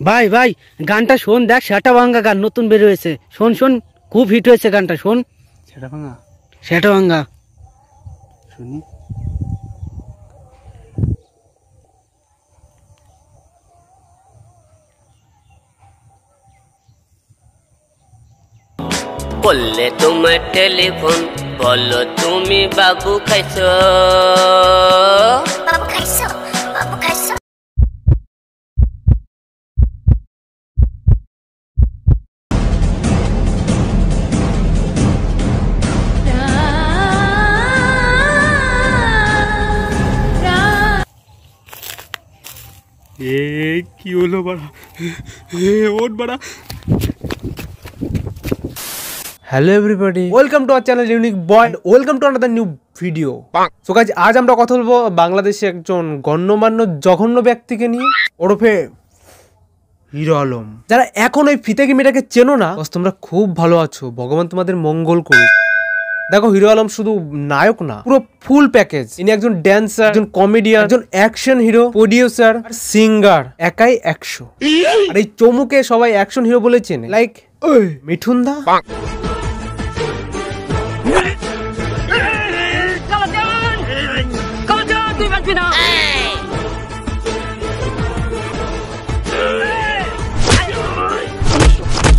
ভাই ভাই গানটা শোন দেখ সেটা ভাঙ্গা গান নতুন বের হয়েছে শোন শোন খুব হিট হয়েছে গানটা শোন। সেটা ভাঙা? সেটা ভাঙ্গা শুনি। করলে তোমার টেলিফোন বলো তুমি বাবু খাইছো। বাবু খাইছো? এ কি হলো বাড়া? এ ওট বাড়া। Hello everybody welcome to our channel unique boy welcome to another new video so guys আজ আমরা কথা বলব বাংলাদেশে একজন গণ্যমান্য জঘন্য ব্যক্তিকে নিয়ে। ওরফে হিরো আলম। যারা এখন ওই ফিতেকি মেয়েটাকে চেনো না বস তোমরা খুব ভালো আছো। ভগবান তোমাদের মঙ্গল করুক। দেখো হিরো আলম শুধু নায়ক না, পুরো ফুল প্যাকেজ ইনি একজন ড্যান্সার একজন কমেডিয়ান একজন অ্যাকশন হিরো প্রডিউসার সিঙ্গার একাই একশো। আর এই চমুকে সবাই অ্যাকশন হিরো বলে চেনে। লাইক মিঠুন দা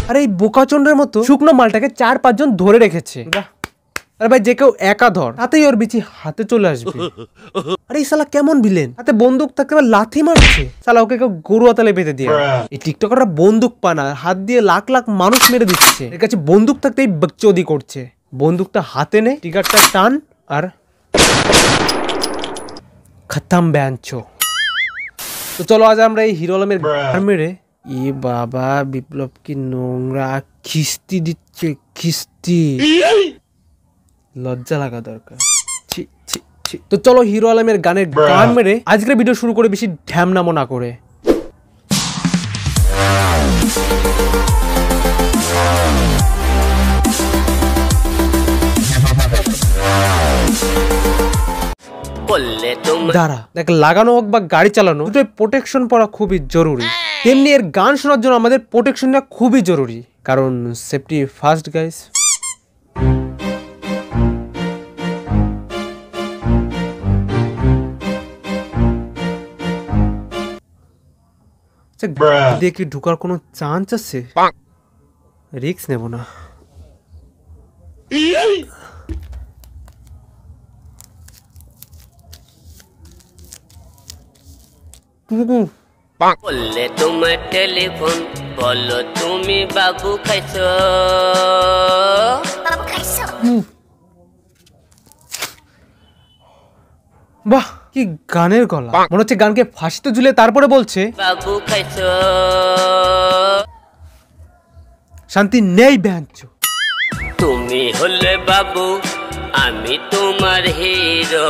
আর এই বোকাচন্ডের মতো শুকনো মালটাকে চার পাঁচজন ধরে রেখেছে। আরে ভাই যে কেউ একা ধর তাতেই ওর বিচি হাতে চলে আসবে। আরে এই শালা কেমন ভিলেন হাতে বন্দুক থাকতে আবার লাথি মারছে। শালা ওকে কেউ গরু আতালে বেঁধে দিয়ে। এই টিকটকাররা বন্দুক পানা হাত দিয়ে লাখ লাখ মানুষ মেরে দিচ্ছে। এর কাছে বন্দুক থাকতেই বকচোদি করছে। বন্দুকটা হাতে নে টিকারটা টান আর খতম ব্যাঞ্চো। তো চলো আজ আমরা এই হিরো আলমের মেরে ই বাবা বিপ্লব কি নোংরা খিস্তি দিচ্ছে খিস্তি। লজ্জা লাগা দরকার। ছি, ছি, ছি। তো চলো হিরো আলমের গানের গান মেরে আজকের ভিডিও শুরু করে বেশি ঢ্যামনামো না করে। দাঁড়া দেখ লাগানো হোক বা গাড়ি চালানো দুটোই প্রোটেকশন পরা খুবই জরুরি। তেমনি এর গান শোনার জন্য আমাদের প্রোটেকশনটা খুবই জরুরি। কারণ সেফটি ফার্স্ট গাইস দিয়ে কি ঢুকার কোনো চান্স আছে? রিক্স নেব না। করলে তোমার টেলিফোন বলো তুমি বাবু খাইছো। বাবু খাইছো? বাহ! কি গানের গলা? মনে হচ্ছে গানকে ফাঁসিতে ঝুলে তারপরে বলছে বাবু খাইছো। শান্তি নেই ব্যাঞ্চ। তুমি হলে বাবু আমি তোমার হিরো।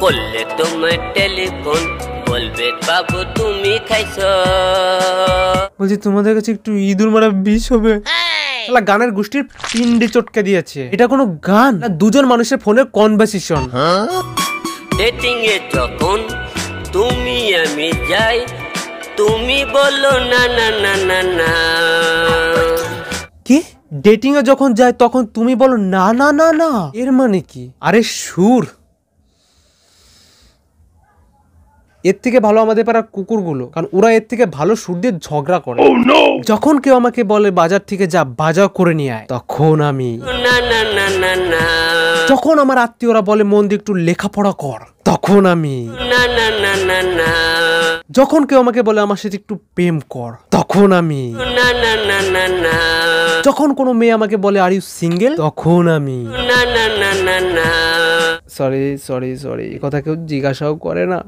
করলে তোমার টেলিফোন বলবে বাবু তুমি বলছি তোমাদের কাছে একটু ইঁদুর মারা বিষ হবে? শালা গানের গোষ্ঠীর পিন্ডে চটকে দিয়েছে। এটা কোনো গান? না দুজন মানুষের ফোনের কনভারসেশন ডেটিং এ যখন তুমি আমি যাই তুমি বলো না না না না না। কি? ডেটিং এ যখন যায় তখন তুমি বলো না না না না। এর মানে কি? আরে সুর। এর থেকে ভালো আমাদের পাড়ার কুকুরগুলো কারণ ওরা এর থেকে ভালো সুর দিয়ে ঝগড়া করে যখন কেউ আমাকে বলে বাজার থেকে যা বাজার করে নিয়ে আয় তখন আমি না না না না না যখন আমার আত্মীয়রা বলে মন দিয়ে একটু লেখাপড়া কর তখন আমি না না না না না যখন কেউ আমাকে বলে আমার সাথে একটু প্রেম কর তখন আমি না না না না না যখন কোনো মেয়ে আমাকে বলে আর ইউ সিঙ্গেল তখন আমি না না না না না সরি সরি সরি কথা কেউ জিজ্ঞাসাও করে না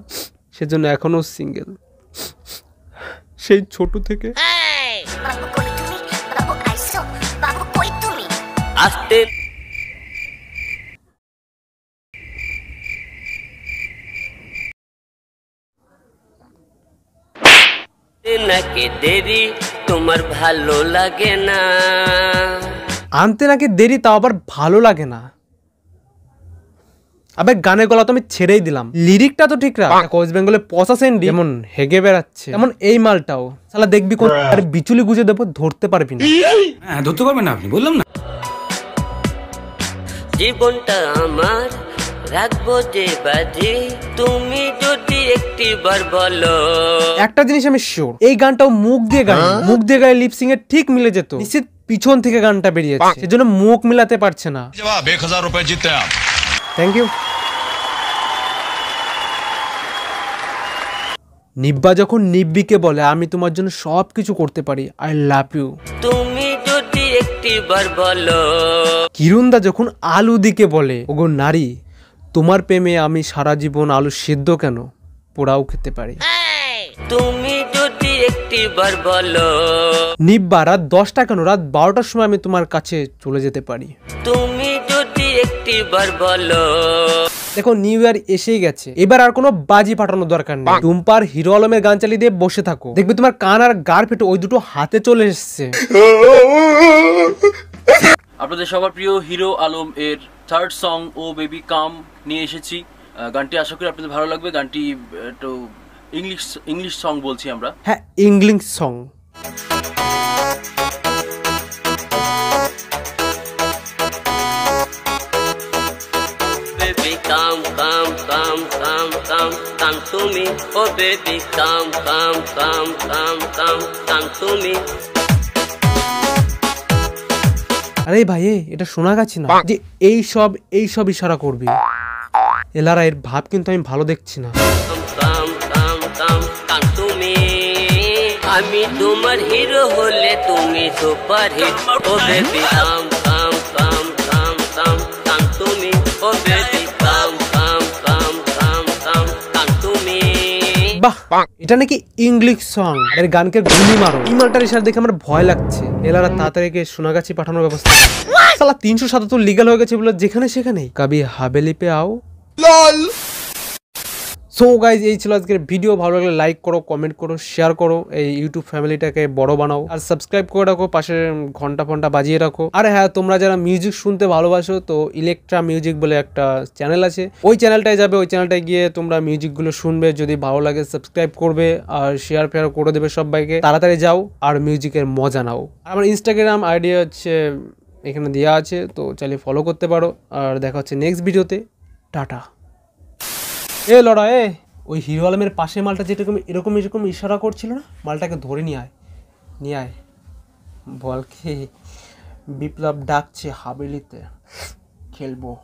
সেজন্য এখনও সিঙ্গেল সেই ছোট থেকে আসতে নাকি দেরি তোমার ভালো লাগে না। আনতে নাকি দেরি তাও আবার ভালো লাগে না। আবার গানের গলা তো আমি ছেড়েই দিলাম। লিরিকটা তো ঠিক রাখ। ওয়েস্ট বেঙ্গলে পচা সেন্ডি। এমন হেগে বেড়াচ্ছে। এমন এই মালটাও। শালা দেখবি কোন আর বিচুলি গুজে দেবো ধরতে পারবি না। হ্যাঁ ধরতে পারবে না আপনি বললাম না। জীবনটা আমার রাখব যে বাজে তুমি যদি একটি বার বলো। একটা জিনিস আমি শিওর এই গানটাও মুখ দিয়ে গান হ্যাঁ। মুখ দিয়ে গায়ে লিপসিং এর ঠিক মিলে যেত। নিশ্চিত পিছন থেকে গানটা বেরিয়েছে। সেজন্য মুখ মিলাতে পারছে না। জবাব 1000 রুপে জিতে আপ থ্যাংক ইউ নিব্বা যখন নিব্বিকে বলে আমি তোমার জন্য সব কিছু করতে পারি আই লাভ ইউ তুমি যদি একটি বার বলো। কিরুনদা যখন আলু দিকে বলে ওগো নারী তোমার প্রেমে আমি সারা জীবন আলু সিদ্ধ কেন? পোড়াও খেতে পারি। তুমি যদি একটি বার বলো। নিব্বা রাত দশটা কেন? রাত বারোটার সময় আমি তোমার কাছে চলে যেতে পারি। তুমি যদি একটি বার বলো। দেখো নিউ ইয়ার এসেই গেছে। এবার আর কোনো বাজি পাঠানোর দরকার নেই। টুম্পার হিরো আলমের গান চালিয়ে দিয়ে বসে থাকো। দেখবে তোমার কান আর গার ফেটে ওই দুটো হাতে চলে এসছে। আপনাদের সবার প্রিয় হিরো আলম এর third song oh baby come নিয়ে এসেছি। গানটি আশা করি আপনাদের ভালো লাগবে। গানটি একটু ইংলিশ ইংলিশ সং বলছি আমরা। হ্যাঁ English song baby come come come come come come তুমি oh baby come come come come come come তুমি আরে ভাই এটা শোনা গেছে না যে এই সব এই সব ইশারা করবি এলারা এর ভাব কিন্তু আমি ভালো দেখছি না আমি তোমার হিরো হলে তুমি super hit oh baby come come come come come come তুমি ও বেবি বাহ, এটা নাকি ইংলিশ সং এর গানকে গুলি মারো। ইমালটার মালটার ইশারা দেখে আমার ভয় লাগছে। এলারা তাড়াতাড়ি সোনাগাছি পাঠানোর ব্যবস্থা সালা তিনশো সাতাত্তর লিগাল হয়ে গেছে বলে যেখানে সেখানে কবি হাবেলি পে আও। সো গাইজ এই ছিল আজকের ভিডিও ভালো লাগলে লাইক করো কমেন্ট করো শেয়ার করো। এই ইউটিউব ফ্যামিলিটাকে বড় বানাও। আর সাবস্ক্রাইব করে রাখো, পাশে ঘণ্টা ফন্টা বাজিয়ে রাখো। আর হ্যাঁ তোমরা যারা মিউজিক শুনতে ভালোবাসো, তো ইলেকট্রা মিউজিক বলে একটা চ্যানেল আছে। ওই চ্যানেলটায় যাবে, ওই চ্যানেলটায় গিয়ে তোমরা মিউজিকগুলো শুনবে। যদি ভালো লাগে সাবস্ক্রাইব করবে আর শেয়ার ফেয়ার করে দেবে সবাইকে। তাড়াতাড়ি যাও আর মিউজিকের মজা নাও। আমার ইনস্টাগ্রাম আইডিয়া হচ্ছে, এখানে দেওয়া আছে, তো চাইলে ফলো করতে পারো। আর দেখা হচ্ছে নেক্সট ভিডিওতে টাটা। এ লড়া এ। ওই হিরো আলমের পাশে মালটা যেরকম এরকম এরকম ইশারা করছিল না? মালটাকে ধরে নিয়ে আয়। নিয়ে আয়। বল খেয়ে বিপ্লব ডাকছে হাবেলিতে। খেলব।